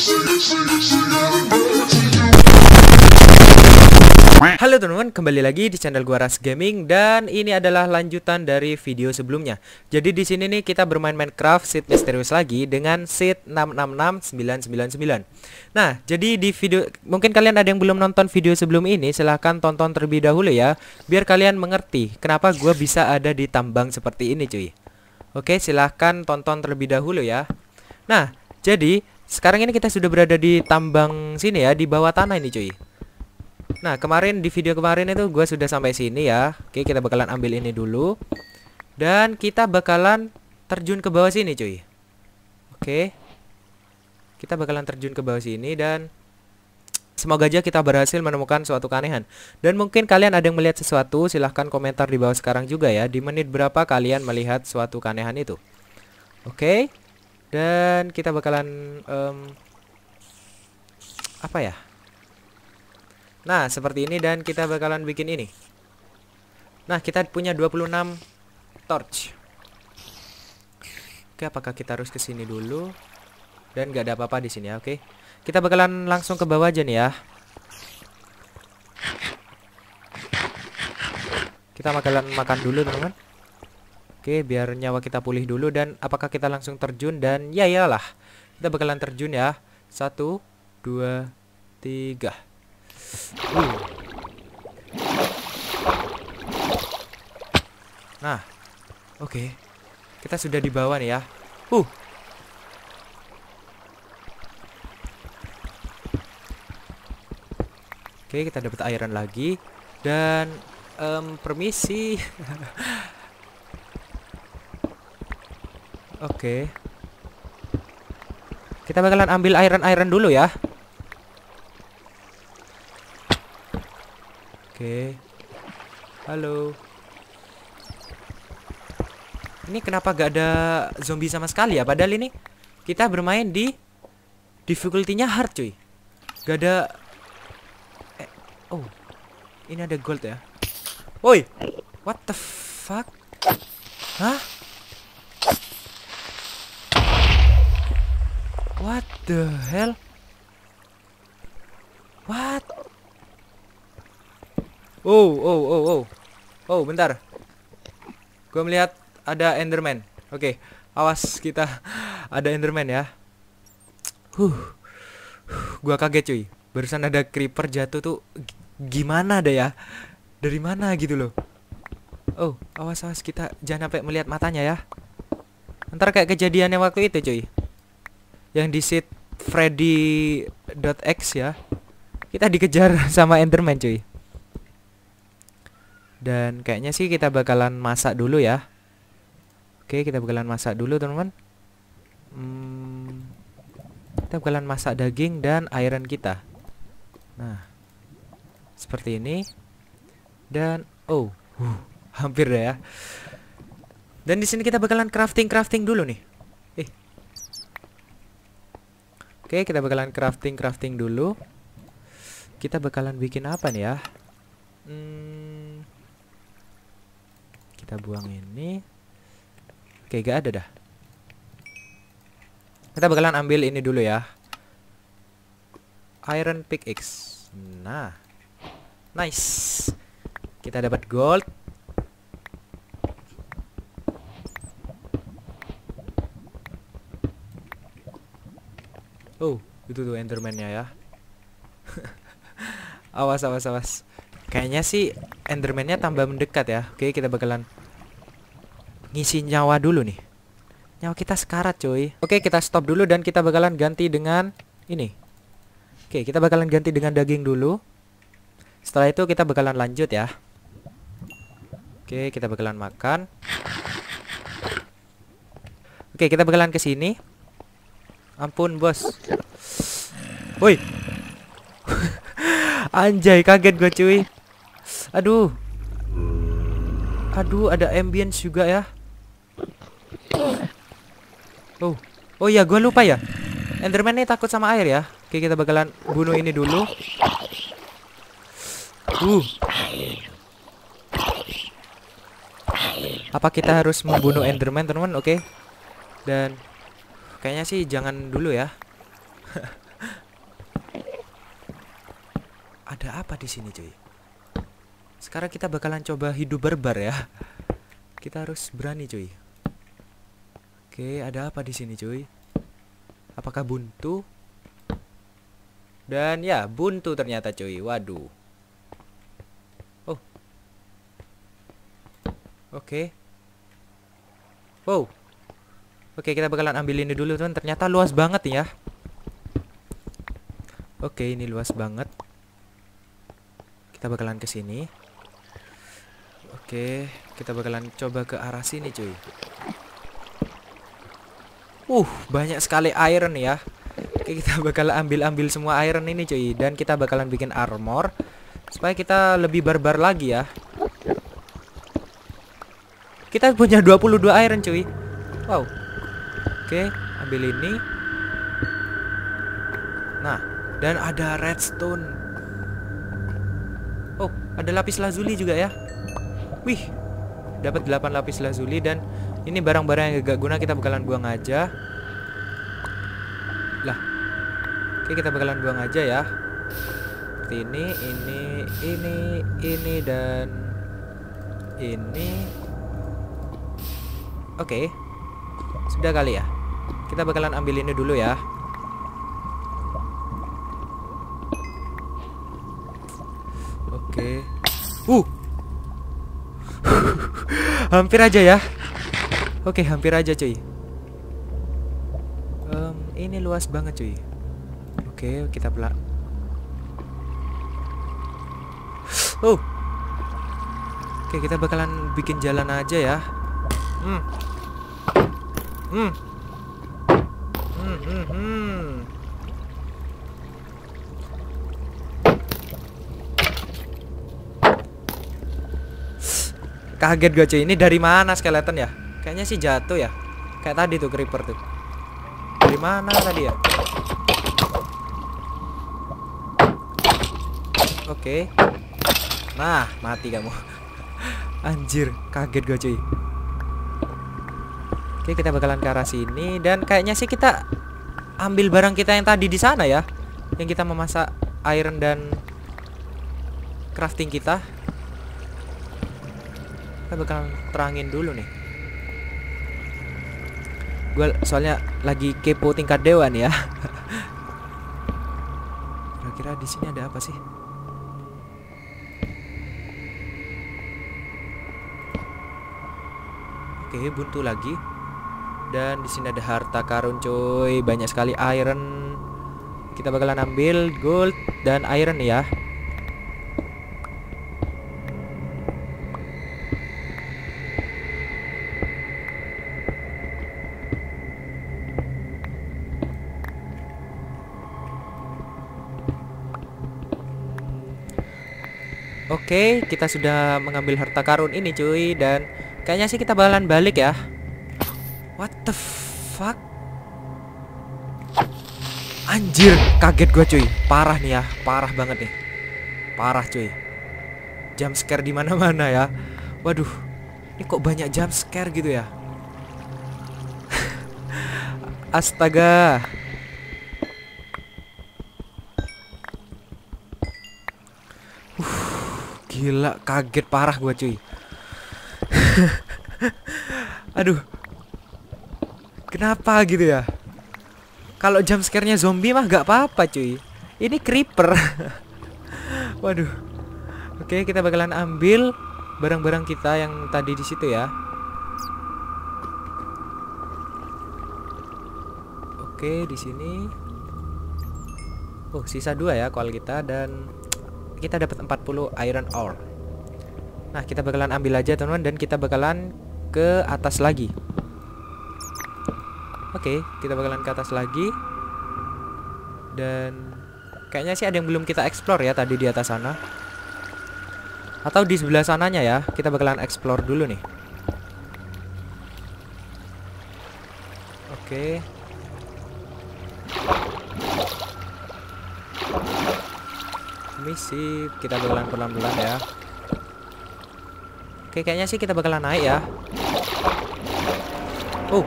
Halo teman-teman, kembali lagi di channel gua Ras Gaming dan ini adalah lanjutan dari video sebelumnya. Jadi di sini nih kita bermain Minecraft seed misterius lagi dengan seed 666999. Nah, jadi di video mungkin kalian ada yang belum nonton video sebelum ini, silahkan tonton terlebih dahulu ya, biar kalian mengerti kenapa gua bisa ada di tambang seperti ini, cuy. Oke, silahkan tonton terlebih dahulu ya. Nah, jadi sekarang ini kita sudah berada di tambang sini ya, di bawah tanah ini, cuy. Nah kemarin di video kemarin itu gue sudah sampai sini ya. Oke kita bakalan ambil ini dulu. Dan kita bakalan terjun ke bawah sini cuy. Oke. Kita bakalan terjun ke bawah sini dan Semoga aja kita berhasil menemukan suatu keanehan. Dan mungkin kalian ada yang melihat sesuatu Silahkan komentar di bawah sekarang juga ya. Di menit berapa kalian melihat suatu keanehan itu? Oke Dan kita bakalan um, Apa ya Nah, seperti ini dan kita bakalan bikin ini. Nah, kita punya 26 torch. Oke, apakah kita harus ke sini dulu? Dan gak ada apa-apa di sini ya, oke. Kita bakalan langsung ke bawah aja nih ya. Kita bakalan makan dulu, teman-teman. Oke, biar nyawa kita pulih dulu dan apakah kita langsung terjun dan ya iyalah. Kita bakalan terjun ya. Satu, dua, tiga. Nah, oke. Okay. Kita sudah di bawah nih ya. Uh. Oke, kita dapat airan lagi dan um, permisi. oke. Kita bakalan ambil airan-airan dulu ya. Oke. Halo. Ini kenapa gak ada zombie sama sekali ya? Padahal ini kita bermain di difficulty-nya hard, cuy. Gak ada eh, Oh. Ini ada gold ya. Woi. What the fuck? Hah? What the hell? What? Oh, oh, oh, oh. Oh, bentar. Gue melihat ada Enderman. Oke, okay. awas kita ada Enderman ya. Huh. Gua kaget cuy. Barusan ada creeper jatuh tuh gimana deh ya? Dari mana gitu loh. Oh, awas awas kita jangan sampai melihat matanya ya. Ntar kayak kejadiannya waktu itu cuy. Yang di sit Freddy.x ya. Kita dikejar sama Enderman cuy. Dan kayaknya sih kita bakalan masak dulu ya. Oke, kita bakalan masak dulu, teman-teman. Hmm, kita bakalan masak daging dan iron kita. Nah, seperti ini. Dan oh, uh, hampir ya. Dan di sini kita bakalan crafting-crafting dulu nih. Eh. Oke, kita bakalan crafting-crafting dulu. Kita bakalan bikin apa nih ya? Hmm, kita buang ini. Oke gak ada dah. Kita bakalan ambil ini dulu ya. Iron pickaxe. Nah. Nice. Kita dapat gold oh itu tuh enderman-nya ya. Awas awas awas. Kayaknya sih enderman-nya tambah mendekat ya. Oke kita bakalan ngisi nyawa dulu nih. Nyawa kita sekarat coy oke kita stop dulu dan kita bakalan ganti dengan ini. Oke kita bakalan ganti dengan daging dulu. Setelah itu kita bakalan lanjut ya. Oke kita bakalan makan. Oke kita bakalan ke sini. Ampun bos woi anjay kaget gue cuy aduh aduh ada ambience juga ya Oh, oh ya, gue lupa ya. Enderman ini takut sama air ya. Oke, kita bakalan bunuh ini dulu. Uh. Apa kita harus membunuh Enderman, teman-teman? Oke. Dan kayaknya sih jangan dulu ya. ada apa di sini cuy? Sekarang kita bakalan coba hidup barbar ya. Kita harus berani cuy. Oke ada apa di sini cuy? Apakah buntu? Dan ya buntu ternyata cuy. Waduh. Oh. Oke. Wow. Oke kita bakalan ambil ini dulu teman ternyata luas banget ya. Oke, ini luas banget. Kita bakalan ke sini. Oke, kita bakalan coba ke arah sini, cuy. Uh, banyak sekali iron ya. Oke, kita bakal ambil-ambil semua iron ini, cuy, dan kita bakalan bikin armor supaya kita lebih barbar lagi ya. Kita punya 22 iron, cuy. Wow. Oke, ambil ini. Nah, dan ada redstone. Ada lapis lazuli juga ya. Wih. Dapat 8 lapis lazuli dan ini barang-barang yang gak guna kita bakalan buang aja. Lah. Oke, kita bakalan buang aja ya. Seperti ini, ini, ini, ini dan ini. Oke. Sudah kali ya. Kita bakalan ambil ini dulu ya. Oke. Uh. hampir aja ya. Oke, hampir aja cuy. Um, ini luas banget cuy. Oke, kita pelak. Oh. Oke, kita bakalan bikin jalan aja ya. Hmm. Hmm. Hmm, hmm, hmm. Kaget gue cuy. Ini dari mana skeleton ya? Kayaknya sih jatuh ya. Kayak tadi tuh creeper tuh. Dari mana tadi ya? Oke. Nah, mati kamu. Anjir, kaget gue cuy. Oke, kita bakalan ke arah sini dan kayaknya sih kita ambil barang kita yang tadi di sana ya. Yang kita memasak iron dan crafting kita kita bakal terangin dulu nih. Gue soalnya lagi kepo tingkat dewan ya. Kira-kira di sini ada apa sih? Oke buntu lagi. Dan di sini ada harta karun coy banyak sekali iron. Kita bakalan ambil gold dan iron ya Oke, kita sudah mengambil harta karun ini cuy Dan kayaknya sih kita bakalan balik ya. What the fuck? Anjir, kaget gue cuy. Parah nih ya, parah banget nih. Parah cuy. Jump scare di mana mana ya. Waduh, ini kok banyak jump scare gitu ya? Astaga Gila, kaget parah gua cuy. Aduh. Kenapa gitu ya? Kalau jam scare-nya zombie mah gak apa-apa cuy. Ini creeper. Waduh. Oke, kita bakalan ambil barang-barang kita yang tadi di situ ya. Oke, di sini. Oh, sisa dua ya koal kita dan kita dapat 40 iron ore. Nah, kita bakalan ambil aja teman-teman dan kita bakalan ke atas lagi. Oke, kita bakalan ke atas lagi. Dan kayaknya sih ada yang belum kita explore ya tadi di atas sana. Atau di sebelah sananya ya. Kita bakalan explore dulu nih. Oke. Misi kita bakalan pelan-pelan ya Oke kayaknya sih kita bakalan naik ya Oh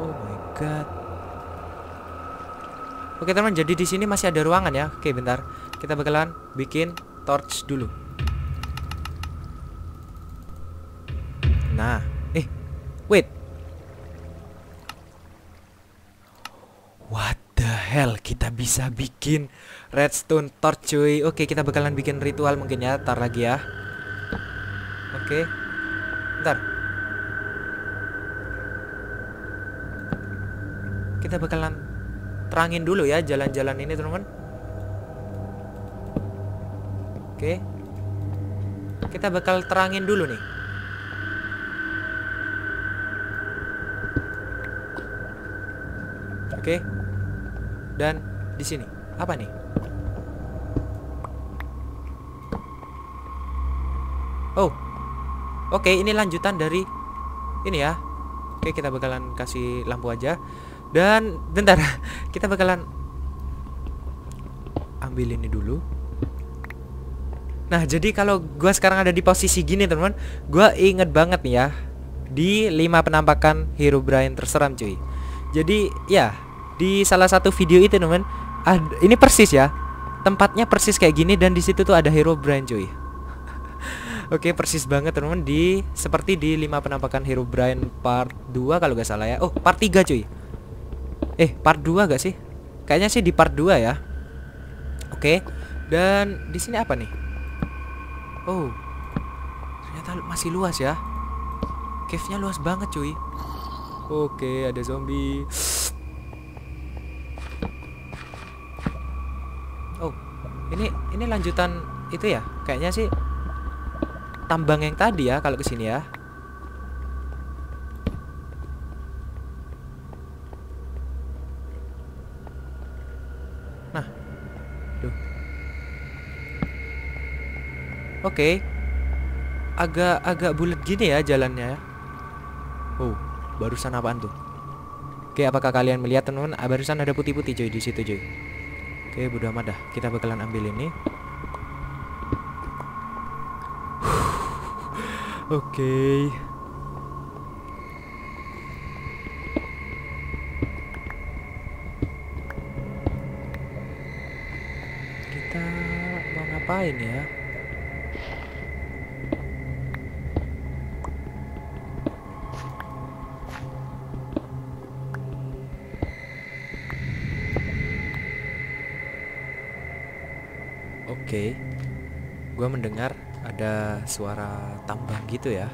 Oh my god Oke teman, jadi di sini masih ada ruangan ya. Oke, bentar. Kita bakalan bikin torch dulu. Nah, eh, wait. What the hell? Kita bisa bikin redstone torch cuy. Oke, kita bakalan bikin ritual mungkin ya. Ntar lagi ya. Oke. Bentar. Kita bakalan terangin dulu ya jalan-jalan ini teman-teman oke kita bakal terangin dulu nih oke dan di sini apa nih oh oke ini lanjutan dari ini ya oke kita bakalan kasih lampu aja dan bentar, kita bakalan ambil ini dulu. Nah, jadi kalau gua sekarang ada di posisi gini, teman-teman, gua inget banget nih ya di 5 penampakan Hero Brian terseram, cuy. Jadi, ya, di salah satu video itu, teman, ini persis ya. Tempatnya persis kayak gini dan di situ tuh ada Hero Brian, cuy. Oke, persis banget teman-teman di seperti di 5 penampakan Hero Brian part 2 kalau gak salah ya. Oh, part 3 cuy. Eh, part 2 gak sih? Kayaknya sih di part 2 ya. Oke. Dan di sini apa nih? Oh. Ternyata masih luas ya. Cave-nya luas banget, cuy. Oke, ada zombie. Oh, ini ini lanjutan itu ya? Kayaknya sih tambang yang tadi ya kalau ke sini ya. Oke. Okay. Agak agak bulat gini ya jalannya ya. Oh, barusan apaan tuh? Oke, apakah kalian melihat teman-teman? Ah, barusan ada putih-putih cuy di situ cuy. Oke, bodo amat dah. Kita bakalan ambil ini. Oke. Okay. Kita mau ngapain ya? Oke. Gua mendengar ada suara tambang gitu ya.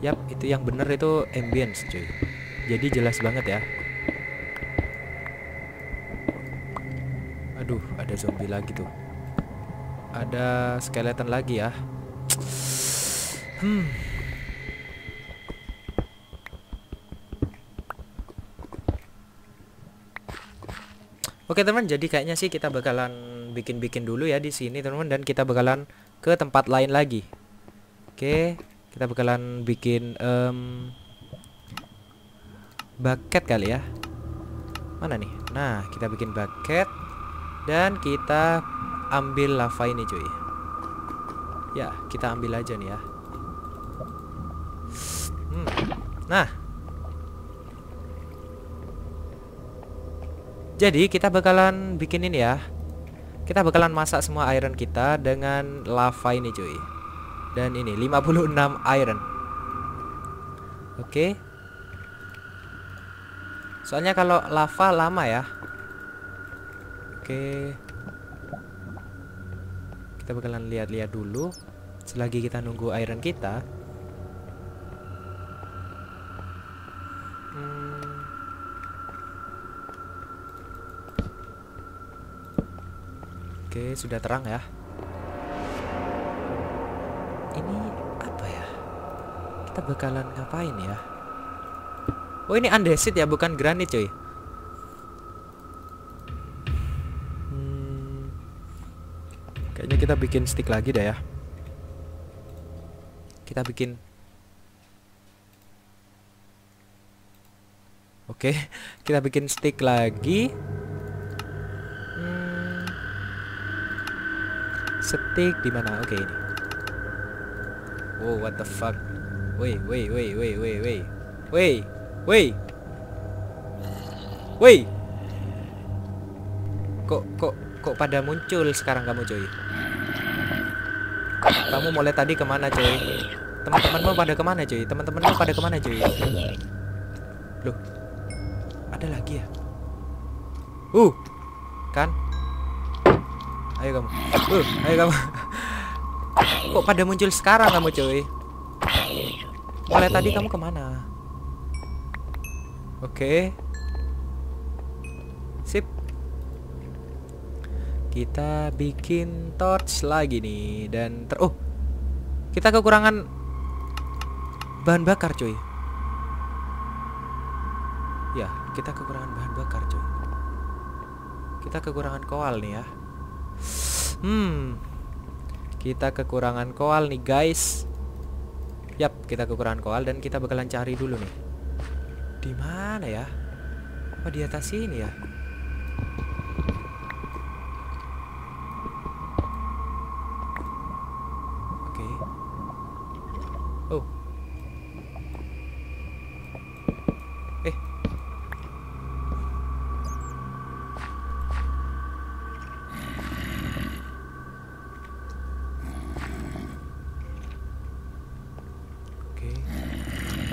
Yap, itu yang bener itu ambience, cuy. Jadi jelas banget ya. Aduh, ada zombie lagi tuh. Ada skeleton lagi ya. Hmm. Oke teman, jadi kayaknya sih kita bakalan bikin-bikin dulu ya di sini teman-teman dan kita bakalan ke tempat lain lagi. Oke, kita bakalan bikin um, bucket kali ya. Mana nih? Nah, kita bikin bucket dan kita ambil lava ini cuy. Ya, kita ambil aja nih ya. Hmm. Nah, Jadi kita bakalan bikin ini ya. Kita bakalan masak semua iron kita dengan lava ini cuy. Dan ini 56 iron. Oke. Soalnya kalau lava lama ya. Oke. Kita bakalan lihat-lihat dulu. Selagi kita nunggu iron kita Oke, sudah terang ya. Ini apa ya? Kita bakalan ngapain ya? Oh, ini andesit ya, bukan granit, cuy. Hmm, kayaknya kita bikin stick lagi dah ya. Kita bikin Oke, kita bikin stick lagi. Stick di mana? Oke okay, ini. Wow, what the fuck? Wait, wait, wait, wait, wait, wait. Wait, wait. Wait. Kok kok kok pada muncul sekarang kamu cuy? Kamu mulai tadi ke mana cuy? Teman-temanmu pada ke mana cuy? Teman-temanmu pada ke mana cuy? Loh, ada lagi ya? Uh, kan? Ayo kamu. Uh, ayo kamu. Kok pada muncul sekarang kamu cuy? Mulai tadi kamu ke mana? Oke. Sip. Kita bikin torch lagi nih dan ter oh. Kita kekurangan bahan bakar cuy. Ya, kita kekurangan bahan bakar cuy. Kita kekurangan koal nih ya. Hmm. Kita kekurangan koal nih guys. Yap, kita kekurangan koal dan kita bakalan cari dulu nih. Di mana ya? Apa di atas sini ya? Oke. Oh. Eh. Oke.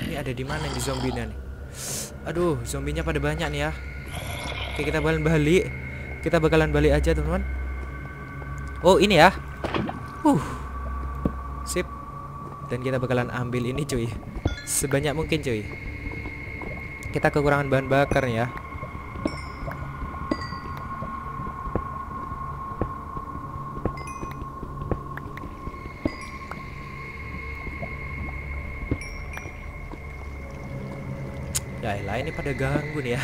Ini ada di mana nih zombinya nih? Aduh, zombinya pada banyak nih ya. Oke, kita bakalan balik. Kita bakalan balik aja, teman-teman. Oh, ini ya. Uh. Sip. Dan kita bakalan ambil ini, cuy. Sebanyak mungkin, cuy. Kita kekurangan bahan bakar nih ya. Ya elah ini pada ganggu nih ya.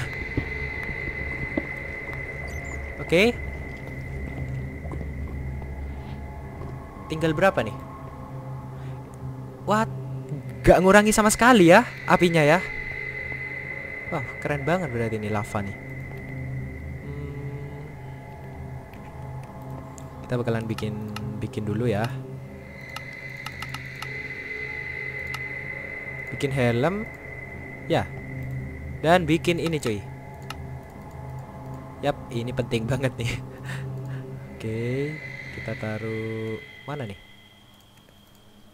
Oke. Tinggal berapa nih? What? Gak ngurangi sama sekali ya Apinya ya. Wah keren banget berarti ini lava nih. Hmm. Kita bakalan bikin Bikin dulu ya. Bikin helm. Ya dan bikin ini cuy. Yap ini penting banget nih. Oke Kita taruh Mana nih?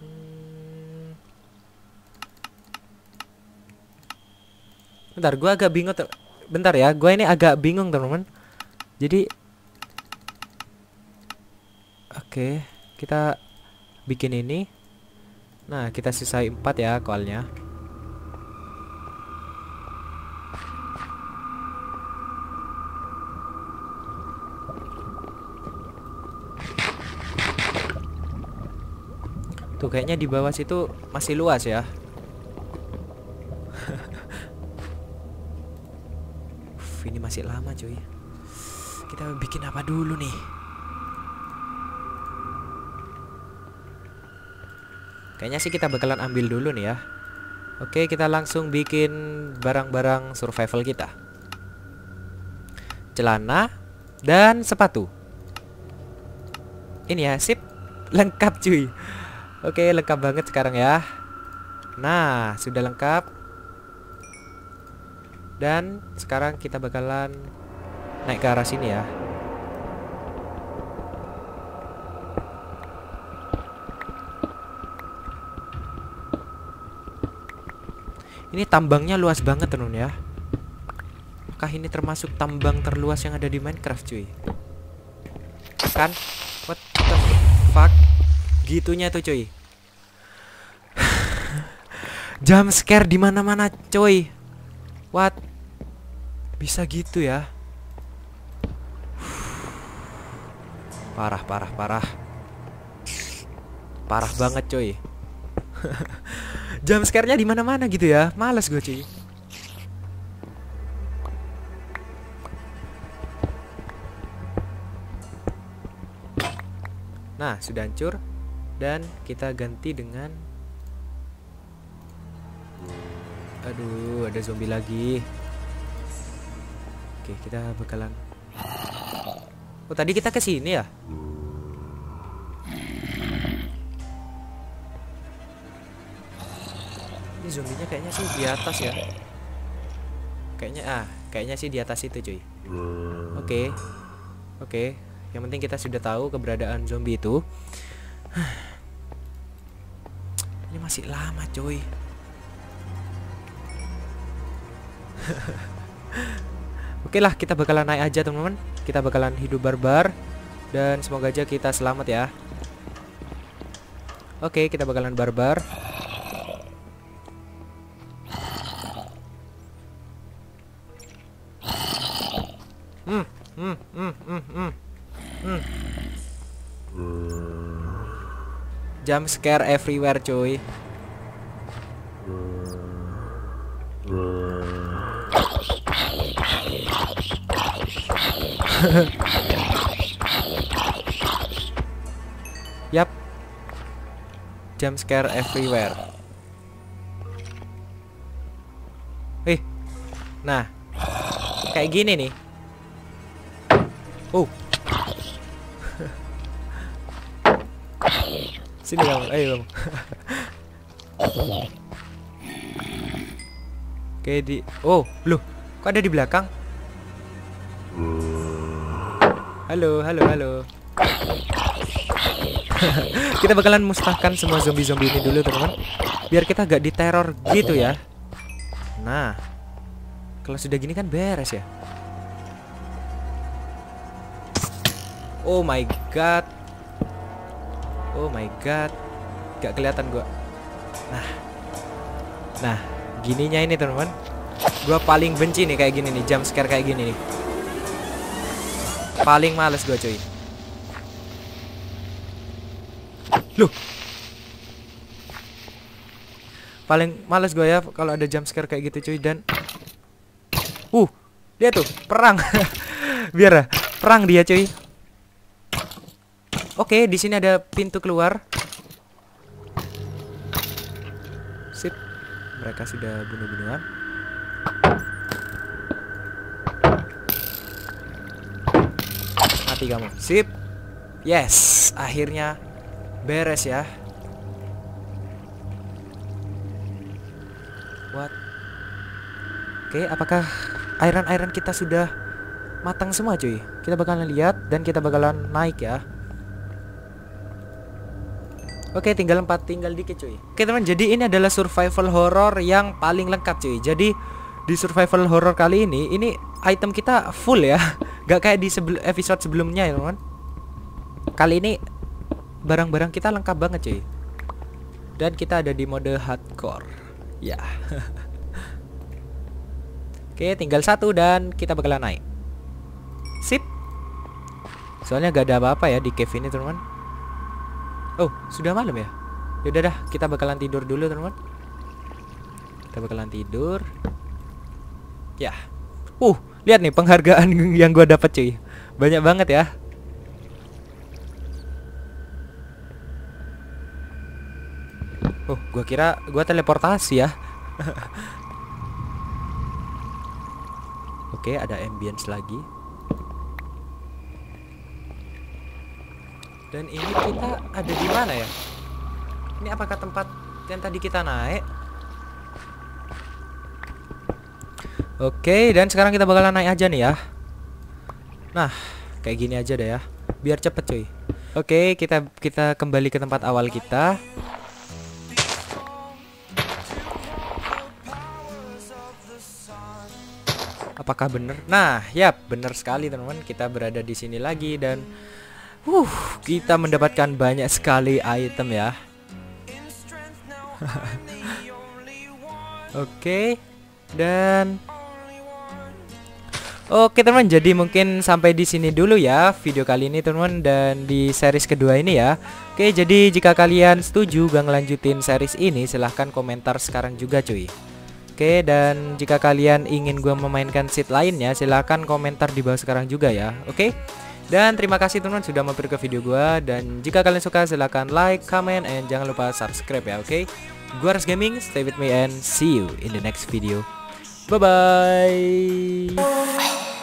Hmm. Bentar gue agak bingung Bentar ya gue ini agak bingung teman-teman. Jadi Oke Kita Bikin ini. Nah kita sisai 4 ya koalnya Tuh kayaknya di bawah situ masih luas ya. Uf, ini masih lama cuy. Kita bikin apa dulu nih? Kayaknya sih kita bakalan ambil dulu nih ya. Oke, kita langsung bikin barang-barang survival kita. Celana dan sepatu. Ini ya, sip. Lengkap cuy. Oke, lengkap banget sekarang ya. Nah, sudah lengkap. Dan sekarang kita bakalan naik ke arah sini ya. Ini tambangnya luas banget teman ya. Apakah ini termasuk tambang terluas yang ada di Minecraft cuy? Kan? What the fuck? Gitunya tuh cuy. Jam scare di mana-mana cuy. What? Bisa gitu ya? Parah, parah, parah. Parah banget cuy. Jam scare-nya di mana-mana gitu ya. Males gue cuy. Nah, sudah hancur dan kita ganti dengan Aduh, ada zombie lagi. Oke, kita bakalan Oh, tadi kita ke sini ya? Ini zombinya kayaknya sih di atas ya. Kayaknya ah, kayaknya sih di atas itu, cuy. Oke. Oke, yang penting kita sudah tahu keberadaan zombie itu. Masih lama, coy. Oke lah, kita bakalan naik aja, teman-teman. Kita bakalan hidup barbar dan semoga aja kita selamat ya. Oke, kita bakalan barbar. Hmm, hmm, hmm, hmm, hmm. Hmm. Jump scare everywhere, cuy. Yap. Jump scare everywhere. Eh. Nah. Kayak gini nih. Oh. Sini kamu, ayo kamu. Oke di Oh, loh, kok ada di belakang? Halo, halo, halo. kita bakalan musnahkan semua zombie-zombie ini dulu, teman-teman. Biar kita gak diteror gitu ya. Nah, kalau sudah gini kan beres ya. Oh my god. Oh my god. Gak kelihatan gua. Nah. Nah, gininya ini teman-teman. Gua paling benci nih kayak gini nih, jump scare kayak gini nih. Paling males gua cuy. Loh. Paling males gua ya kalau ada jump scare kayak gitu cuy dan Uh, dia tuh perang. Biar perang dia cuy. Oke, di sini ada pintu keluar. Sip. Mereka sudah bunuh-bunuhan. Mati kamu. Sip. Yes, akhirnya beres ya. What? Oke, apakah iron-iron kita sudah matang semua cuy? Kita bakalan lihat dan kita bakalan naik ya. Oke, tinggal empat, tinggal dikit cuy. Oke teman, jadi ini adalah survival horror yang paling lengkap cuy. Jadi di survival horror kali ini, ini item kita full ya. Gak kayak di sebel episode sebelumnya ya teman. Kali ini barang-barang kita lengkap banget cuy. Dan kita ada di mode hardcore. Ya. Oke, tinggal satu dan kita bakalan naik. Sip. Soalnya gak ada apa-apa ya di cave ini teman. Oh, sudah malam ya? Yaudah dah, kita bakalan tidur dulu teman-teman. Kita bakalan tidur. Ya. Uh, lihat nih penghargaan yang gua dapat cuy. Banyak banget ya. Oh, gua kira gua teleportasi ya. Oke, ada ambience lagi. Dan ini kita ada di mana ya? Ini apakah tempat yang tadi kita naik? Oke, dan sekarang kita bakalan naik aja nih ya. Nah, kayak gini aja deh ya. Biar cepet cuy. Oke, kita kita kembali ke tempat awal kita. Apakah bener? Nah, ya bener sekali teman-teman. Kita berada di sini lagi dan Uh, kita mendapatkan banyak sekali item ya. Oke. okay. Dan Oke teman, jadi mungkin sampai di sini dulu ya video kali ini teman dan di series kedua ini ya. Oke, jadi jika kalian setuju gak ngelanjutin series ini silahkan komentar sekarang juga cuy. Oke, dan jika kalian ingin gue memainkan seat lainnya silahkan komentar di bawah sekarang juga ya. Oke. Dan terima kasih teman-teman sudah mampir ke video gua dan jika kalian suka silahkan like, comment, and jangan lupa subscribe ya, oke? Okay? Gua Ars Gaming, stay with me and see you in the next video. Bye bye.